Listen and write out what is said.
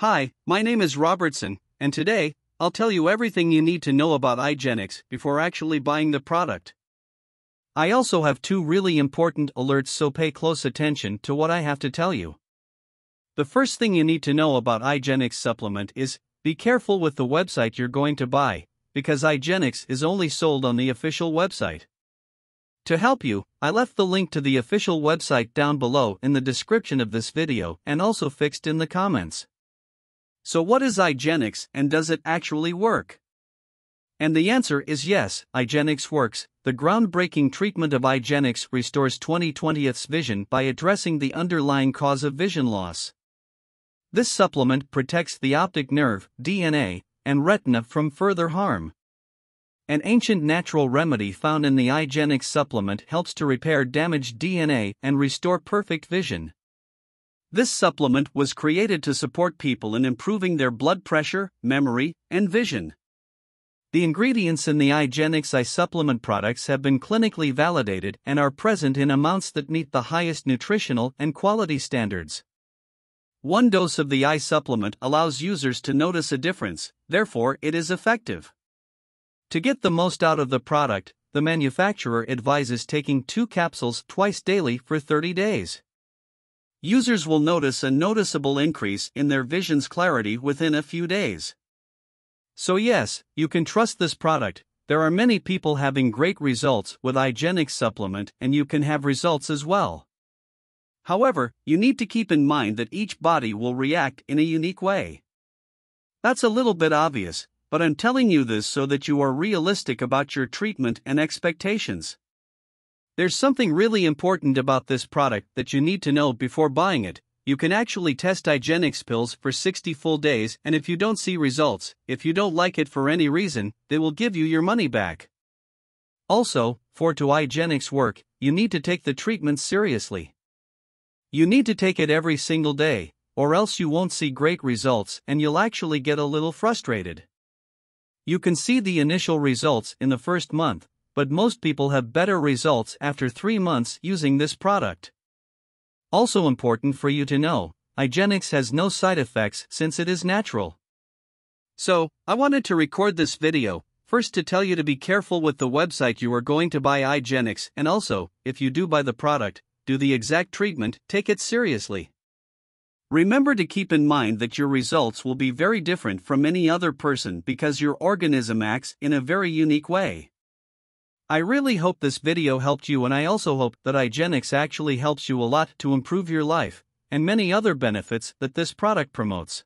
Hi, my name is Robertson, and today, I'll tell you everything you need to know about iGenics before actually buying the product. I also have two really important alerts, so pay close attention to what I have to tell you. The first thing you need to know about iGenics supplement is be careful with the website you're going to buy, because iGenics is only sold on the official website. To help you, I left the link to the official website down below in the description of this video and also fixed in the comments. So, what is iGenics and does it actually work? And the answer is yes, iGenics works. The groundbreaking treatment of iGenics restores 20/20th's vision by addressing the underlying cause of vision loss. This supplement protects the optic nerve, DNA, and retina from further harm. An ancient natural remedy found in the iGenics supplement helps to repair damaged DNA and restore perfect vision. This supplement was created to support people in improving their blood pressure, memory, and vision. The ingredients in the iGenics eye supplement products have been clinically validated and are present in amounts that meet the highest nutritional and quality standards. One dose of the eye supplement allows users to notice a difference, therefore, it is effective. To get the most out of the product, the manufacturer advises taking two capsules twice daily for 30 days. Users will notice a noticeable increase in their vision's clarity within a few days. So, yes, you can trust this product. There are many people having great results with iGenics supplement, and you can have results as well. However, you need to keep in mind that each body will react in a unique way. That's a little bit obvious, but I'm telling you this so that you are realistic about your treatment and expectations. There's something really important about this product that you need to know before buying it. You can actually test iGenics pills for 60 full days, and if you don't see results, if you don't like it for any reason, they will give you your money back. Also, for to iGenics work, you need to take the treatment seriously. You need to take it every single day, or else you won't see great results and you'll actually get a little frustrated. You can see the initial results in the first month, but most people have better results after 3 months using this product. Also important for you to know, iGenics has no side effects since it is natural. So, I wanted to record this video, first to tell you to be careful with the website you are going to buy iGenics and also, if you do buy the product, do the exact treatment, take it seriously. Remember to keep in mind that your results will be very different from any other person because your organism acts in a very unique way. I really hope this video helped you and I also hope that iGenics actually helps you a lot to improve your life, and many other benefits that this product promotes.